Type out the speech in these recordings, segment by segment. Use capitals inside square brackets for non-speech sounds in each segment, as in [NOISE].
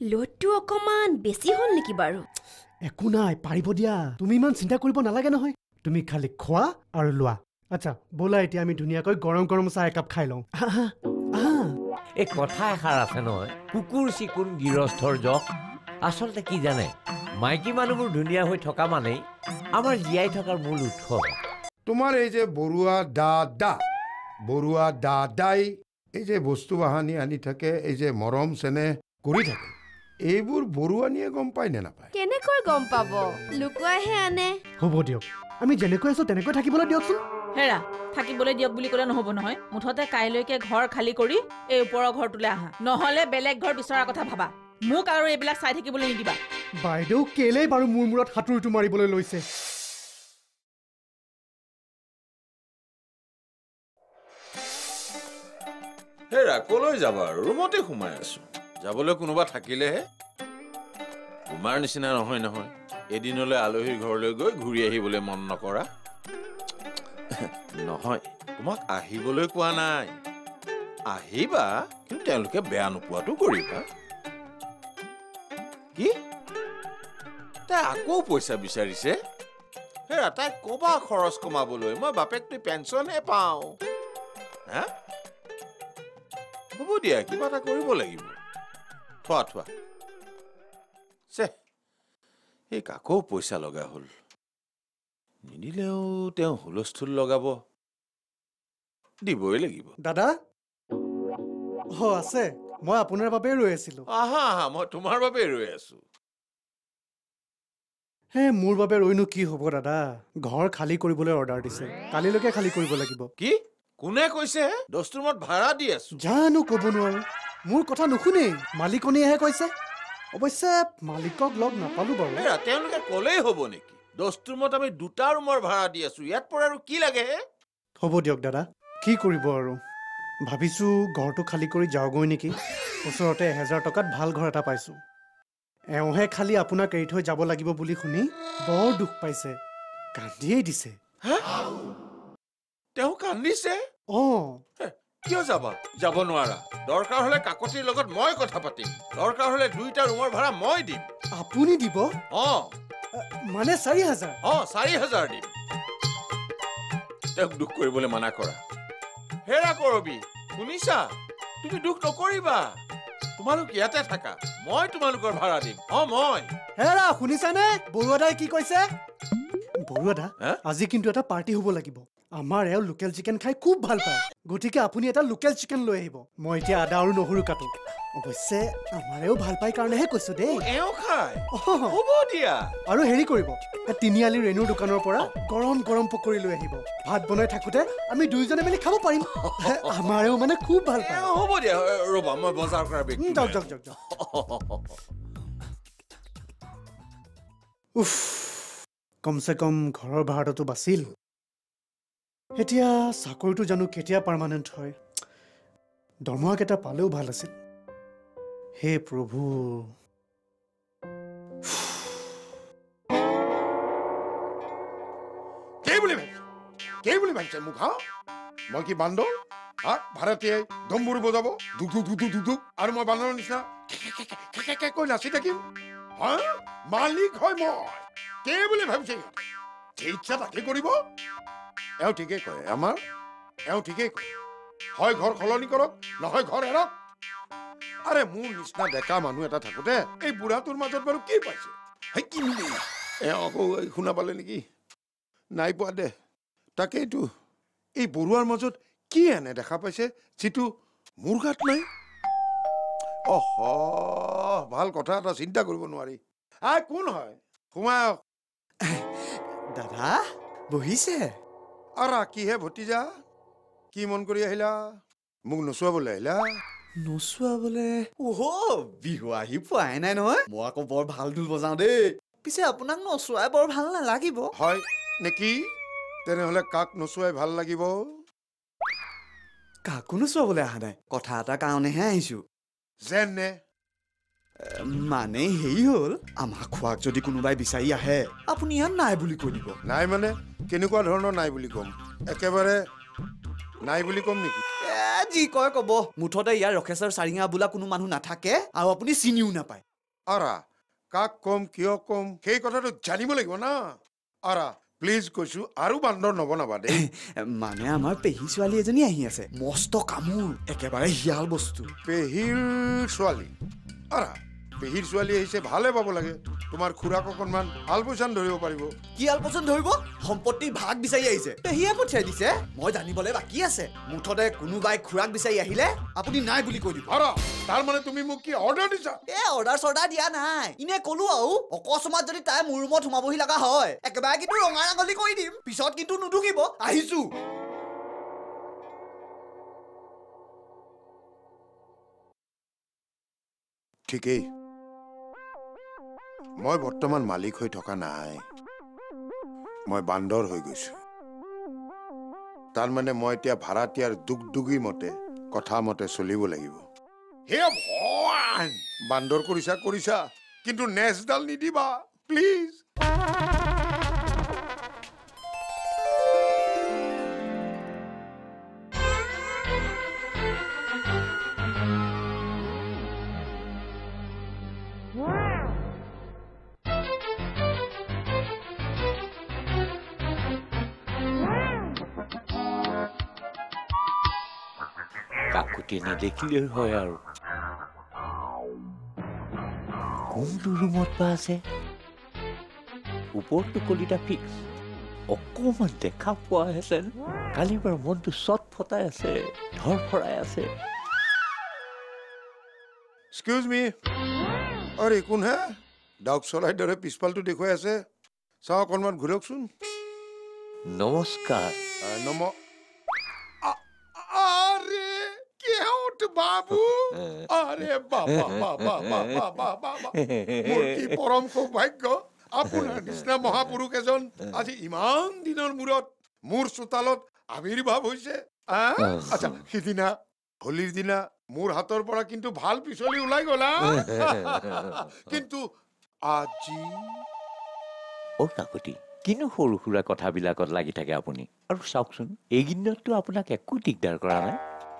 লোডটো অকণমান বেছি হ'ল নেকি বাৰু? একো নাই পাৰিব দিয়া। তুমি ইমান চিন্তা কৰিব নালাগে নহয়। তুমি খালি খোৱা আৰু লোৱা। আচ্ছা ব'লা এতিয়া আমি ধুনীয়াকৈ গৰম গৰম চাহ একাপ খাই লওঁ। এই কথা এষাৰ আছে নহয়। কুকুৰ চিকুণ গৃহস্থৰ যশ আচলতে কি জানে? মাইকী মানুহবোৰ ধুনীয়া হৈ থকা মানেই আমাৰ জীয়াই থকাৰ মূল উৎস। তোমাৰ এই যে বৰুৱা দাদা বৰুৱা দাদাই এই যে বস্তু বাহানি আনি থাকে এই যে মৰম চেনেহ কৰি থাকে এইবোৰ বৰুৱানীয়ে গম পায় নে নাপায়? কেনেকৈ গম পাব? লুকুৱাইহে আনে। হ'ব দিয়ক। আমি যেনেকৈ আছো তেনেকৈ থাকিবলৈ দিয়কচোন। হেৰা থাকিবলৈ দিয়ক বুলি ক'লে নহ'ব নহয়। মুঠতে কাইলৈকে ঘৰ খালী কৰি এই ওপৰৰ ঘৰটোলৈ আহা। নহ'লে বেলেগ ঘৰ বিচৰাৰ কথা ভাবা। মোক আৰু এইবিলাক চাই থাকিবলৈ নিদিবা। বাইদেউ কেলেই বাৰু মোৰ মূৰত সাঁতুৰিটো মাৰিবলৈ লৈছে? হেৰা কলৈ যাবা ৰুমতে সোমাই আছো। যাবলৈ কোনোবা থাকিলেহে? তোমাৰ নিচিনা নহয় নহয়। এদিনলৈ আলহীৰ ঘৰলৈ গৈ ঘূৰি আহিবলৈ মন নকৰা। নহয় তোমাক আহিবলৈ কোৱা নাই। আহিবা কিন্তু তেওঁলোকে বেয়া নোপোৱাটো কৰিবা। কি? তাই আকৌ পইচা বিচাৰিছে? হেৰা তাই ক'বা খৰচ কমাবলৈ? মই বাপেকটো পেঞ্চনহে পাওঁ। হা? হ'ব দিয়া কিবা এটা কৰিব লাগিব। থোৱা থোৱা। চে এই কাকো পইচা লগা হ'ল। নিদিলেও তেওঁ হুলস্থুল লগাব। দিবই লাগিব। দাদা? অ আছে। মই আপোনাৰ বাবে ৰৈ আছিলো। আহা আহা মই তোমাৰ বাবে ৰৈ আছো। হে মোৰ বাবে ৰৈনো কি হ'ব দাদা? ঘৰ খালী কৰিবলৈ অৰ্ডাৰ দিছে। কালিলৈকে খালী কৰিব লাগিব। কি? কোনে কৈছে দহ ৰুমত ভাড়া দি আছো। জানো ক'ব নোৱাৰো। মোৰ কথা নুশুনেই। মালিকনীয়েহে কৈছে। অৱশ্যে মালিকক লগ নাপালো বাৰু। হেৰা তেওঁলোকে ক'লেই হ'ব নেকি? দহ ৰুমত আমি দুটা ৰুমৰ ভাড়া দি আছো। ইয়াত পৰা আৰু কি লাগে হ'ব দিয়ক দাদা। কি কৰিব আৰু? ভাবিছো ঘৰটো খালী কৰি যাওঁগৈ নেকি? ওচৰতে এহেজাৰ টকাত ভাল ঘৰ এটা পাইছোঁ। এওঁহে খালি আপোনাক এৰি থৈ যাব লাগিব বুলি শুনি বৰ দুখ পাইছে। কান্দিয়েই দিছে। তেওঁ কান্দিছে অঁ কিয় যাবা? যাব নোৱাৰা। দৰকাৰ হলে কাকতিৰ লগত মই কথা পাতিম। দৰকাৰ হলে দুইটা ৰুমৰ ভাড়া মই দিম। আপুনি দিব? অ। মানে চাৰি হাজাৰ? অ চাৰি হাজাৰ দিম। তেওঁক দুখ কৰিবলৈ মানা কৰা। হেৰা কৰবি শুনিছা? তুমি দুখ নকৰিবা। তোমালোক ইয়াতে থাকা। মই তোমালোকৰ ভাড়া দিম। অ মই। হেৰা শুনিছানে? বৰুৱাদাই কি কৈছে? বৰুৱাদা হে? আজি কিন্তু এটা পাৰ্টি হ'ব লাগিব। আমাৰ এওঁ লোকেল চিকেন খাই খুব ভাল পায়। গতিকে আপুনি এটা লোকেল চিকেন লৈ আহিব। মই এতিয়া আদা আৰু নহৰু কাটো। অৱশ্যে আমাৰ এওঁ ভাল পাই কাৰণেহে কৈছো দেই। আৰু হেৰি কৰিব তিনিআলি ৰেণুৰ দোকানৰ পৰা গৰম গৰম পকৰি লৈ আহিব। ভাত বনাই থাকোতে আমি দুয়োজনে মিলি খাব পাৰিম। আমাৰ এওঁ মানে খুব ভাল পায়। হ'ব দিয়া। ৰ'বা মই বজাৰ কৰা যাওক যাওক যাওক উফ। কমচে কম ঘৰৰ ভাড়াটো বাচিল। এতিয়া চাকৰিটো জানো কেতিয়া পাৰ্মানেণ্ট হয়? দৰমহাকেইটা পালেও ভাল আছিল। হে প্ৰভু। মই কি বান্দৰ? হা? ভাড়াতীয়াই দম্বুৰু বজাব? দুক দুক দুক দুক দুক আৰু মই বান্দৰৰ নিচিনা কে নাচি থাকিম? হা? মালিক হয় মই। কি বুলি ভাবিছে ইচ্ছা তাকে কৰিব? এওঁ ঠিকেই কয়। আমাৰ এওঁ ঠিকেই কয়। হয় ঘৰ সলনি কৰক নহয় ঘৰ এৰক। আৰে মোৰ নিচিনা ডেকা মানুহ এটা থাকোতে এই বুঢ়াটোৰ মাজত বাৰু কি পাইছে? এওঁ আকৌ শুনা পালে নেকি? নাই পোৱা দে। তাকেইতো এই বৰুৱাৰ মাজত কি এনে দেখা পাইছে যিটো মোৰ গাত নাই? অহ ভাল কথা এটা চিন্তা কৰিব নোৱাৰি। আই কোন হয়? সোমায়ক দাদা বহিছে। আৰা কিহে ভতিজা? কি মন কৰি আহিলা? মোক নচুৱাবলৈ আহিলা? নোচোৱাবলে? ওহ বিহু আহি পোৱাই নাই নহয়। মই আকৌ বৰ ভাল ঢোল বজাওঁ দেই। পিছে আপোনাক নচোৱাই বৰ ভাল নালাগিব? হয় নেকি? তেনেহ'লে কাক নচুৱাই ভাল লাগিব? কাকো নোচোৱাবলৈ অহা নাই। কথা এটাৰ কাৰণেহে আহিছো। যেনে মানে হেৰি হ'ল আমাক খোৱাক যদি কোনোবাই বিচাৰি আহে আপুনি ইয়াত নাই বুলি কৈ দিব। নাই মানে? কেনেকুৱা ধৰণৰ নাই বুলি ক'ম? একেবাৰে নাই বুলি ক'ম নেকি? যি কয় কব। মুঠতে ইয়াৰ ৰখেশ্বৰ চাৰিঙা বোলা কোনো মানুহ নাথাকে আৰু আপুনি চিনিও নাপায়। আৰা কাক কম কিয় কম? সেই কথাটো জানিব লাগিব না। আৰা প্লিজ কৈছো আৰু বান্দৰ নবনাবা দেই। [LAUGHS] মানে আমাৰ পেহী ছোৱালী এজনী আহি আছে। মস্ত কামোৰ একেবাৰে শিয়াল বস্তু। পেহীৰ ছোৱালী। আৰা পেহীৰ ছোৱালী আহিছে ভালে পাব লাগে। তোমাৰ খুৰাক অকণমান আলপৈচান ধৰিব পাৰিব। কি আলপচন ধৰিব? সম্পত্তিৰ ভাগ বিচাৰি আহিছে। পেহীয়ে পঠিয়াই দিছে। মই জানিবলৈ বাকী আছে। মুঠতে কোনোবাই খুৰাক বিচাৰি আহিলে আপুনি নাই বুলি কৈ দিব। আৰা তাৰ মানে তুমি মোক কি অৰ্ডাৰ দিছা? এ অৰ্ডাৰ চৰ্ডাৰ দিয়া নাই। এনে কলো আৰু অকস্মাত যদি তাই মোৰ ৰুমত সোমাবহি লগা হয় একেবাৰে কিন্তু ৰঙা ৰাঙলি কৰি দিম। পিছত কিন্তু নুধুকিব আহিছো। ঠিকেই। মই বৰ্তমান মালিক হৈ থকা নাই। মই বান্দৰ হৈ গৈছো। তাৰমানে মই এতিয়া ভাড়াতীয়াৰ দুগদুগী মতে কথা মতে চলিব লাগিব। বান্দৰ কৰিছা কৰিছা। কিন্তু নেজডাল নিদিবা প্লিজ। নেদেখিলেই হয় আৰু কোনটো ৰুমত বা আছে ওপৰটো কলিতা ফিক্স অকণমান দেখা পোৱাহেঁতেন কালি বাৰু মনটো চট ফটাই আছে ধৰ ফৰাই আছে এক্সকিউজ মি আৰে কোন হে ডাউক চৰাইৰ দৰে পিছফালটো দেখুৱাই আছে চাওঁ অকণমান ঘূৰকচোন নমস্কাৰ নম কেউট বাবু আৰে বাবা বাবা বাবা বাবা মোৰ কি পৰম সৌভাগ্য। আপোনাৰ নিচিনা মহাপুৰুষ এজন। আজি ইমান দিনৰ মূৰত মোৰ চোতালত আৱিৰ্ভাৱ হৈছে। আহ? আচ্ছা সিদিনা হোলীৰ দিনা মোৰ হাতৰ পৰা কিন্তু ভাল পিছলি ওলাই গলা [LAUGHS] কিন্তু আজি অ' কাকুতি কিনো সৰু সুৰা কথাবিলাকত লাগি থাকে আপুনি? আৰু চাওকচোন এইকেইদিনততো আপোনাক একো দিগদাৰ কৰা নাই?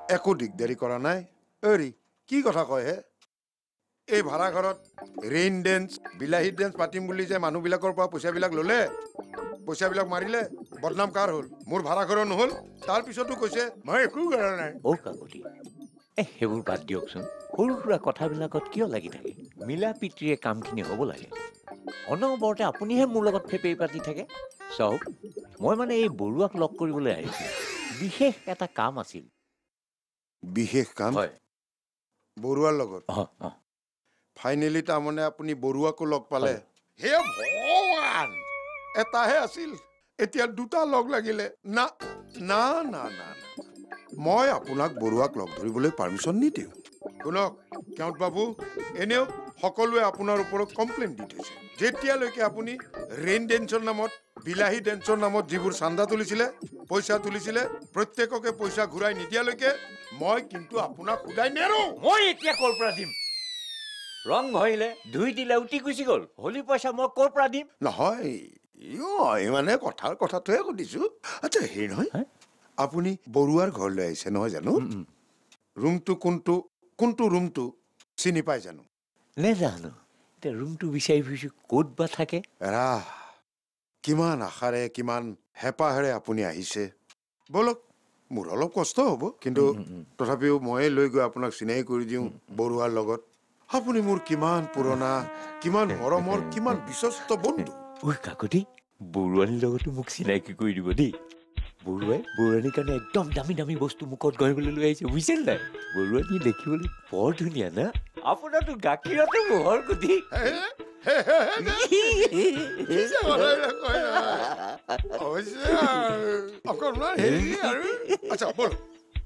একো দিগদাৰি কৰা নাই। অৰি কি কথা কয় হে? এই ভাড়া ঘৰত ৰেইন ডেন্স বিলাহী ডেন্স পাতিম বুলি যে মানুহবিলাকৰ পৰা পইচাবিলাক ল'লে পইচাবিলাক মাৰিলে বদনাম কাৰ হ'ল? মোৰ ভাড়া ঘৰৰ নহ'ল তাৰ পিছতো কৈছে মই একো কৰা নাই। অ' কাকুতি এ সেইবোৰ বাদ দিয়কচোন। সৰু সুৰা কথাবিলাকত কিয় লাগি থাকে? মিলা প্ৰীতিৰে কামখিনি হ'ব লাগে। অনবৰতে আপুনিহে মোৰ লগত ফেপেই পাতি থাকে। চাওক মই মানে এই বৰুৱাক লগ কৰিবলৈ আহিছোঁ। বিশেষ এটা কাম আছিল। বিশেষ কাম হয়। বৰুৱাৰ লগত। ফাইনেলি তাৰমানে আপুনি বৰুৱাকো লগ পালে। হে ভগৱান! এটাহে আছিল। এতিয়া দুটা লগ লাগিলে। না না না। মই আপোনাক বৰুৱাক লগ ধৰিবলৈ পাৰ্মিশ্যন নিদিওঁ। শুনক কেওট বাবু এনেও সকলোৱে আপোনাৰ ওপৰত কমপ্লেইন দি থৈছে। যেতিয়ালৈকে আপুনি ৰেইন ডেন্সৰ নামত বিলাহী ডেন্সৰ নামত যিবোৰ চান্দা তুলিছিলে পইচা তুলিছিলে প্ৰত্যেককে পইচা ঘূৰাই নিদিয়ালৈকে মই কিন্তু আপোনাক সোধাই নেৰো। মই এতিয়া ক'ৰ পৰা দিম? ৰং ভৰিলে ধুই দিলে উটি গুচি গ'ল। হোলী পইচা মই ক'ৰ পৰা দিম? নহয় মানে কথাৰ কথাটোহে সুধিছো। আচ্ছা হেৰি নহয়? আপুনি বৰুৱাৰ ঘৰলৈ আহিছে নহয় জানো? ৰুমটো কোনটো কোনটো ৰুমটো চিনি পাই জানো? নেজানো। এতিয়া ৰুমটো বিচাৰি ফুৰিছোঁ ক'ত বা থাকে? ৰাহ কিমান আশাৰে কিমান হেঁপাহেৰে আপুনি আহিছে। ব'লক মোৰ অলপ কষ্ট হ'ব কিন্তু তথাপিও ময়ে লৈ গৈ আপোনাক চিনাকি কৰি দিওঁ বৰুৱাৰ লগত। আপুনি মোৰ কিমান পুৰণা কিমান মৰমৰ কিমান বিশ্বস্ত বন্ধু। ঐ কাকতি বৰুৱানীৰ লগতো মোক চিনাকি কৰি দিব দেই। বৰুৱাই বৰুৱানীৰ কাৰণে একদম দামী দামী বস্তু মুখত গঢ়িবলৈ লৈ আহিছে বুজিছে নাই? বৰুৱানী দেখিবলৈ বৰ ধুনীয়া না? আপোনাৰতো গাখীৰতে মোহৰ গুটি। অকণমান হেৰি আৰু আচ্ছা ব'ল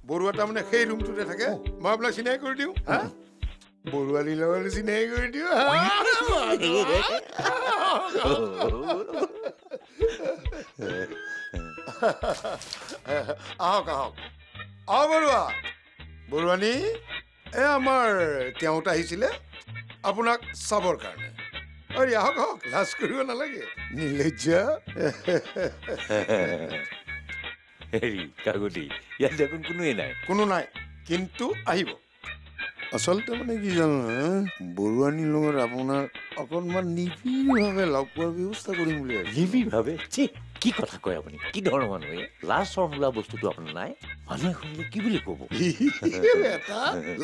বৰুৱা তাৰমানে সেই ৰুমটোতে থাকে মই আপোনাক চিনাকি কৰি দিওঁ হা বৰুৱালীৰ লগত চিনাকি কৰি দিওঁ? আহক আহক আহ বৰুৱা বৰুৱানী এ আমাৰ কেওট আহিছিলে আপোনাক চাবৰ কাৰণে। অৰে আহক আহক লাজ কৰিব নালাগে নিৰ্লজ্জা হেৰি কাকতি ইয়াত দেখোন কোনোৱে নাই। কোনো নাই কিন্তু আহিব। আচলতে মানে কি জানো বৰুৱানীৰ লগত আপোনাৰ অকণমান নিবিড়ভাৱে লগ পোৱাৰ ব্যৱস্থা কৰিম বুলি ভাবিছোঁ। নিবি ভাবে চি কি কথা কয় আপুনি? কি ধৰণৰ মানুহ এই? লাজ চৰম বোলা বস্তুটো আপোনাৰ নাই? মানুহে শুনিলে কি বুলি ক'ব?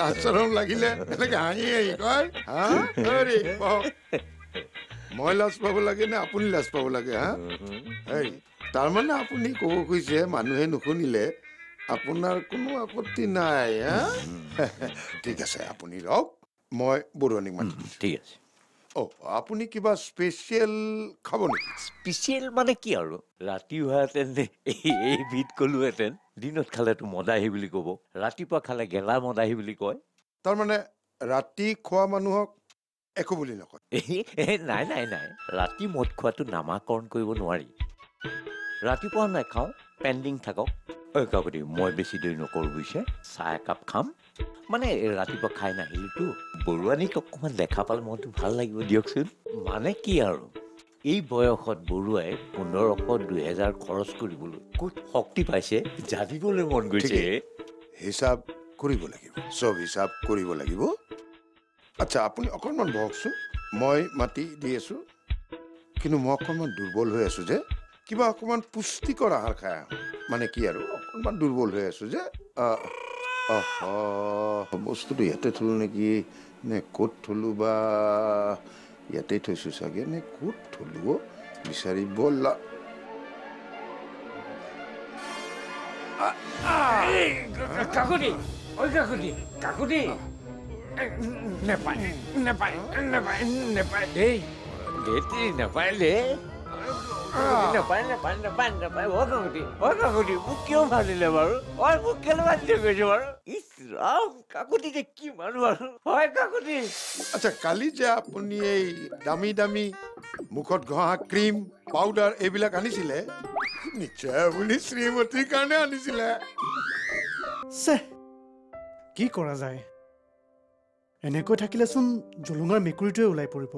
লাজ চৰম লাগিলে এনেকে হাঁহি হাঁহি কয়। মই লাজ পাব লাগে নে আপুনি লাজ পাব লাগে হা? হেৰি তাৰমানে আপুনি ক'ব খুজিছে মানুহে নুশুনিলে আপোনাৰ কোনো আপত্তি নাই হা? ঠিক আছে আপুনি ৰওক মই বৰুৱানীক মাতি দিছোঁ ঠিক আছে। অ' আপুনি কিবা স্পেচিয়েল খাব নেকি? স্পেচিয়েল মানে কি আৰু? ৰাতি হোৱাহেঁতেন এই এইবিধ ক'লোহেঁতেন। দিনত খালেতো মদাহী বুলি ক'ব। ৰাতিপুৱা খালে গেলা মদাহী বুলি কয়। তাৰমানে ৰাতি খোৱা মানুহক একো বুলি নকয়। নাই নাই নাই। ৰাতি মদ খোৱাটো নামাকৰণ কৰিব নোৱাৰি। ৰাতিপুৱা নাখাওঁ পেণ্ডিং থাকক। ঐ কাকতি মই বেছি দেৰি নকৰোঁ বুজিছে? চাহ একাপ খাম। মানে ৰাতিপুৱা খাই নাহিলোতো বৰুৱানীক অকণমান দেখা পালে মনটো ভাল লাগিব দিয়কচোন। মানে কি আৰু? এই বয়সত বৰুৱাই পোন্ধৰশ দুহেজাৰ খৰচ কৰিবলৈ ক'ত শক্তি পাইছে জানিবলৈ মন গৈছে। হিচাপ কৰিব লাগিব। চব হিচাপ কৰিব লাগিব। আচ্ছা আপুনি অকণমান বহকচোন। মই মাতি দি আছোঁ। কিন্তু মই অকণমান দুৰ্বল হৈ আছোঁ যে। কিবা অকণমান পুষ্টিকৰ আহাৰ খাই আহোঁ মানে কি আৰু? অকণমান দুৰ্বল হৈ আছোঁ যে। বস্তুটো ইয়াতে থলোঁ নেকি? নে ক'ত থলোঁ বা? ইয়াতে থৈছোঁ চাগে। নে ক'ত থলোঁ অ? বিচাৰিব লা কাকুতি ঐ কাকুতি কাকুতি। নেপায় নেপায় নেপায় নেপায় দেই। দেই নেপায় দে নেপায় নেপায় নেপায় নেপায় অ কাকুতি অ কাকুতি মোক কিয় মাৰিলে বাৰু ঐ মোক কেলে মাৰিলে গৈছে বাৰু ইছ ৰাম কাকুতি যে কি মানুহ বাৰু হয় কাকুতি আচ্ছা কালি যে আপুনি এই দামী দামী মুখত ঘঁহা ক্ৰীম পাউডাৰ এইবিলাক আনিছিলে নিশ্চয় আপুনি শ্ৰীমতীৰ কাৰণে আনিছিলে কি কৰা যায় এনেকৈ থাকিলেচোন জুলুঙাৰ মেকুৰীটোৱে ওলাই পৰিব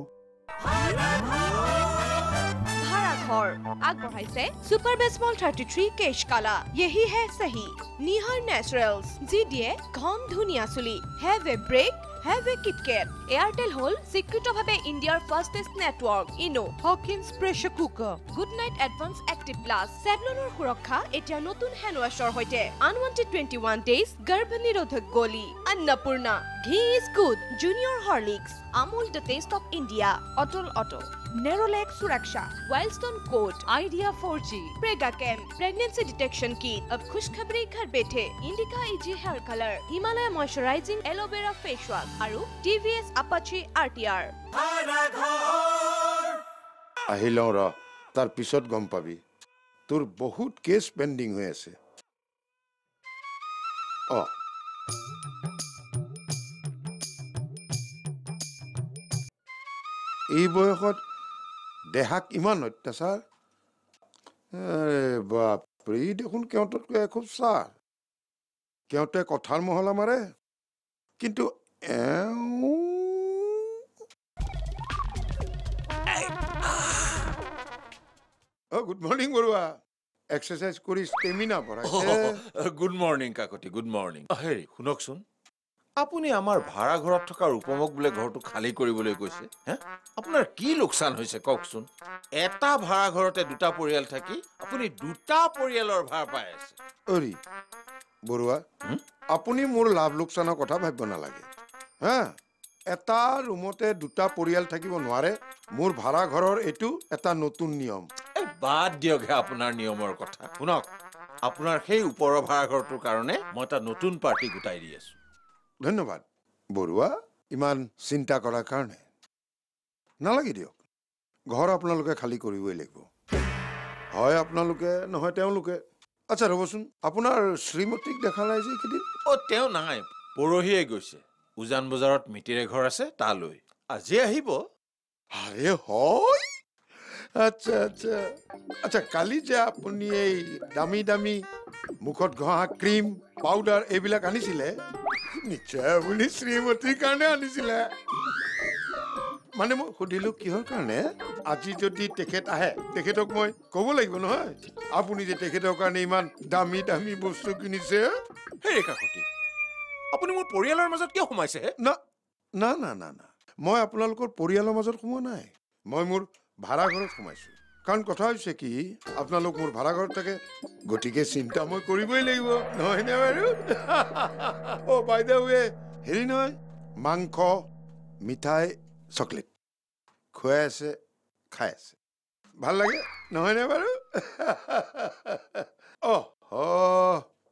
घर आगे सुपार बेसमल थार्टी थ्री केश कला। यही है सही। निहार नेचुरल्स। जी दिए घम धुनिया चुली have a break have a KitKat. Airtel হ'ল স্বীকৃতভাৱে ইণ্ডিয়াৰ fastest network Eno Hawkins pressure cooker Good Knight advance active plus চেভলনৰ সুৰক্ষা এতিয়া নতুন হেণ্ড ৱাছৰ সৈতে। আনৱান্টেড টুৱেণ্টি ওৱান ডেইজ গৰ্ভনিৰোধক গলি। অন্নপূৰ্ণা ঘি is good junior Horlicks Amul the taste of India Atal Atal Nerolac সুৰক্ষা Wildstone code Idea four G প্ৰেগা কেম্প প্ৰেগনেঞ্চি ডিটেকশ্যন কিট অব খুচখাবৰী ঘৰ বেঠে Indica easy hair colour Himalaya moisturising aloe vera face wash আৰু T S TVS Apache RTR. আহি লওঁ ৰ তাৰ পিছত গম পাবি। তোৰ বহুত কেছ পেণ্ডিং হৈ আছে। অ। এই বয়সত দেহাক ইমান অত্যাচাৰ? দেখোন কেওঁততকৈ এখোপ চাহ কেওঁতে কথাৰ মহলা মাৰে কিন্তু এওঁ অ গুড মৰ্ণিং বৰুৱা এক্সাৰচাইজ কৰি ষ্টেমিনা বঢ়াইছে good morning Kakati good morning হেৰি শুনকচোন আপুনি আমাৰ ভাড়া ঘৰত থকা ৰূপমক বোলে ঘৰটো খালী কৰিবলৈ কৈছে হে? আপোনাৰ কি লোকচান হৈছে কওকচোন এটা ভাড়া ঘৰতে দুটা পৰিয়াল থাকি আপুনি দুটা পৰিয়ালৰ ভাড়া পাই আছে। অৰি বৰুৱা? আপুনি মোৰ লাভ লোকচানৰ কথা ভাবিব নালাগে। হা? এটা ৰুমতে দুটা পৰিয়াল থাকিব নোৱাৰে মোৰ ভাড়া ঘৰৰ এইটো এটা নতুন নিয়ম। বাদ দিয়কহে আপোনাৰ নিয়মৰ কথা। শুনক আপোনাৰ সেই ওপৰৰ ভাড়া ঘৰটোৰ কাৰণে মই এটা নতুন পাৰ্টি গোটাই দি আছো। ধন্যবাদ। বৰুৱা ইমান চিন্তা কৰাৰ কাৰণে। নালাগে দিয়ক। ঘৰ আপোনালোকে খালী কৰিবই লাগিব। হয় আপোনালোকে নহয় তেওঁলোকে। আচ্ছা ৰ'বচোন আপোনাৰ শ্ৰীমতীক দেখা নাই যে এইকেইদিন? অ তেওঁ নাই। পৰহিয়ে গৈছে। উজান বজাৰত মিতিৰে ঘৰ আছে তালৈ। আজি আহিব। আৰে হয়! আচ্ছা আচ্ছা। আচ্ছা কালি যে আপুনি এই দামী দামী মুখত ঘঁহা ক্ৰীম পাউডাৰ এইবিলাক আনিছিলে নিশ্চয় আপুনি শ্ৰীমতীৰ কাৰণে আনিছিলে। মানে মই সুধিলো কিহৰ কাৰণে? আজি যদি তেখেত আহে তেখেতক মই ক'ব লাগিব নহয়। আপুনি যে তেখেতৰ কাৰণে ইমান দামী দামী বস্তু কিনিছে। হেৰি কাকতি আপুনি মোৰ পৰিয়ালৰ মাজত কিয় সোমাইছে না না না না। মই আপোনালোকৰ পৰিয়ালৰ মাজত সোমোৱা নাই। মই মোৰ ভাড়া ঘৰত সোমাইছো। কাৰণ কথা হৈছে কি আপোনালোক মোৰ ভাড়া ঘৰত থাকে গতিকে চিন্তা মই কৰিবই লাগিব নহয়নে বাৰু? [LAUGHS] অ' বাইদেউ হেৰি নহয় মাংস মিঠাই চকলেট। খুৱাই আছে খাই আছে। ভাল লাগে নহয়নে বাৰু? [LAUGHS] অহ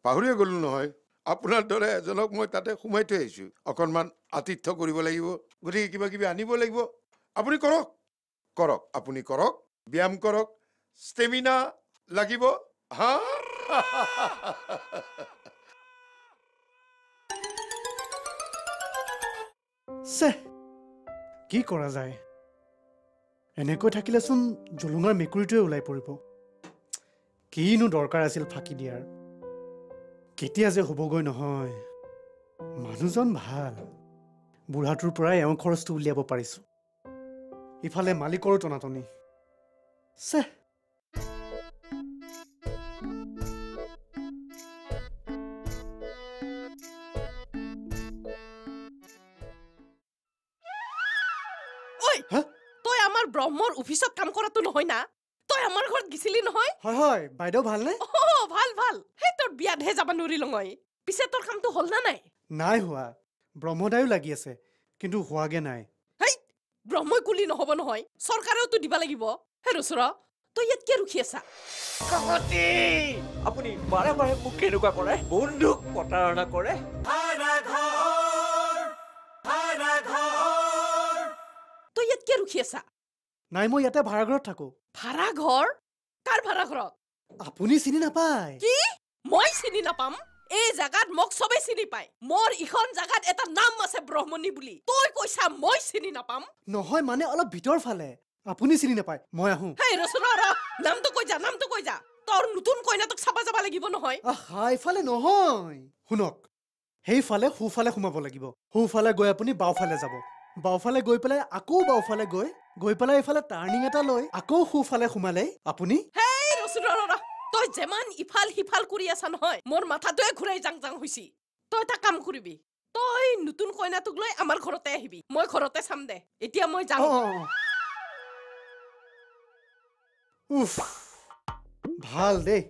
পাহৰিয়ে গ'লো নহয়। আপোনাৰ দৰে এজনক মই তাতে সোমাই থৈ আহিছোঁ। অকণমান আতিথ্য কৰিব লাগিব গতিকে কিবা কিবি আনিব লাগিব। আপুনি কৰক। কৰক আপুনি কৰক ব্যায়াম কৰক ষ্টেমিনা লাগিব। হা? কি কৰা যায়? এনেকৈ থাকিলেচোন জুলুঙৰ মেকুৰীটোৱে ওলাই পৰিব। কিনো দৰকাৰ আছিল ফাঁকি দিয়াৰ? কেতিয়া যে হ'বগৈ নহয়। মানুহজন ভাল। বুঢ়াটোৰ পৰাই এওঁ খৰচটো উলিয়াব পাৰিছোঁ। ইফালে মালিকৰো টনাটনি। চে ঐ হা? তই আমাৰ ব্ৰহ্মৰ অফিচত কাম কৰাটো নহয় না? তই আমাৰ ঘৰত গিছিলি নহয়? হয় হয় বাইদেউ ভালনে? অ ভাল ভাল। সেই তোৰ বিয়াতহে যাবা নোৱাৰিলো মই। পিছে তোৰ কামটো হ'ল না নাই? নাই হোৱা। ব্ৰহ্মদায়ো লাগি আছে কিন্তু হোৱাগে নাই। ব্ৰহ্মই কুলি নহ'ব নহয় চৰকাৰেওতো দিবা লাগিব। হে ৰচুৰ তই ইয়াত কিয় ৰখি আছা। আপুনি বাৰে বাৰে মোক কেনেকুৱা কৰে? বন্ধুক প্ৰতাৰণা কৰে। তই ইয়াত কিয় ৰখি আছা। নাই মই ইয়াতে ভাড়াঘৰত থাকোঁ। ভাড়া ঘৰ কাৰ ভাড়া ঘৰত আপুনি চিনি নাপায়। কি? মই চিনি নাপাম। এই জাগাত মোক চবেই চিনি পায়। মোৰ ইখন জাগাত এটা নাম আছে ব্ৰহ্মণী বুলি। তই কৈছা মই চিনি নাপাম। নহয় মানে অলপ ভিতৰ ফালে। আপুনি চিনি নাপায় মই আহোঁ। হেই ৰচুন নামটো কৈ যা নামটো কৈ যা। তোৰ নতুন কইনাটোক চাবা যাব লাগিব নহয়। আহা ইফালে নহয়। শুনক সেইফালে সোঁফালে সোমাব লাগিব। সোঁফালে গৈ আপুনি বাওঁফালে যাব। বাওঁফালে গৈ পেলাই আকৌ বাওঁফালে গৈ গৈ পেলাই এইফালে টাৰ্ণিং এটা লৈ আকৌ সোঁফালে সোমালে আপুনি হেই ৰচুন তই যিমান ইফাল সিফাল কৰি আছা নহয় মোৰ মাথাটোৱে ঘূৰাই যাং যাং হৈছি তই এটা কাম কৰিবি তই নতুন কইনাটোক লৈ আমাৰ ঘৰতে আহিবি মই ঘৰতে চাম দে এতিয়া মই যাওঁ ভাল দেই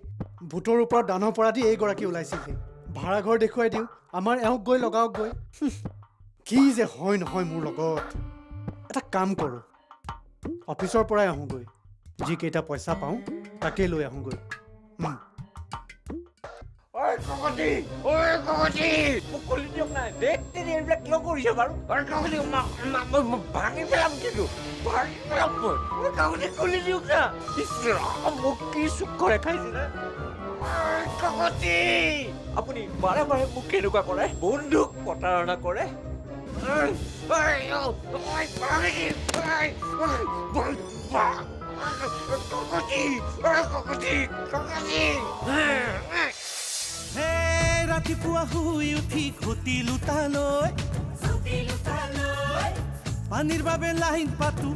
ভূতৰ ওপৰত দানৰ পৰা দি এইগৰাকী ওলাইছিলহি ভাড়াঘৰ দেখুৱাই দিওঁ আমাৰ এওঁক গৈ লগাওক গৈ কি যে হয় নহয় মোৰ লগত এটা কাম কৰোঁ অফিচৰ পৰাই আহোঁগৈ যিকেইটা পইচা পাওঁ তাকেই লৈ আহোঁগৈ ঐ কাকতি ঐ কাকতি মোক কলি দিয়ক নাই দেখ তেৰি এইবিলাক কিয় কৰিছে বাৰু? ঐ কাকতি মা- মা- মই মই ভাঙি পেলাম কিন্তু ভাঙি পেলাম মই। ঐ কাকতি কলি দিয়ক না। ইছ ৰাম, মোক কি চুক কৰে খাইছিলে ঐ কাকতি আপুনি বাৰে বাৰে মোক কেনেকুৱা কৰে? বন্ধুক প্ৰতাৰণা কৰে? হে ৰাতিপুৱা শুই উঠি ঘটি লোটালৈ পানীৰ বাবে লাইন পাতো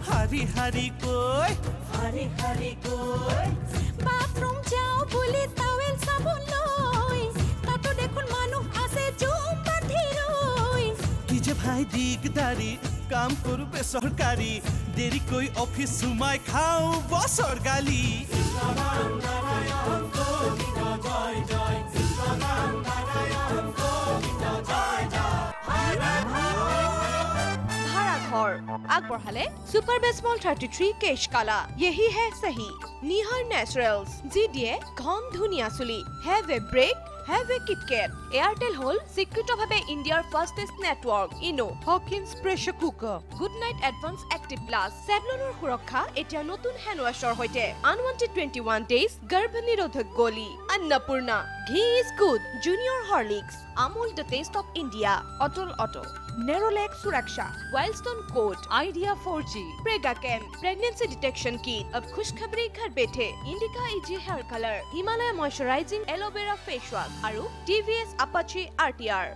বাথৰুম যাওঁ বুলি টাৱেল তাতো দেখোন মানুহ আছে জুম বান্ধি ৰৈ কি যে ভাই দিগদাৰি কাম কৰো বেচৰকাৰী দেৰিকৈ অফিস সুমাই খাও বছৰ গালি। আগবঢ়ালে চুপাৰ বেছ মল থাৰ্টি থ্ৰী কেশ কালা য়েহি হে চাহি নিহাৰ নেচাৰেলছ যি দিয়ে ঘন ধুনীয়া চুলি have a break have a KitKat Airtel হ'ল স্বীকৃতভাৱে ইণ্ডিয়াৰ fastest network Eno Hawkins pressure cooker good night advance active plus চেভলনৰ সুৰক্ষা এতিয়া নতুন হেণ্ড ৱাছৰ সৈতে আনৱান্টেড টুৱেণ্টি ওৱান ডেইজ গৰ্ভ নিৰোধক গলি অন্নপূৰ্ণা ঘি is good junior Horlicks Amul the taste of India Atal auto Nerolac Suraksha, Wildstone Coat, Idea 4G, Prega Cam, Pregnancy Detection Kit, अब खुशखबरी घर बैठे Indica EG Hair Color, Himalaya Moisturizing Aloe Vera Face Wash, আৰু TVS Apache RTR.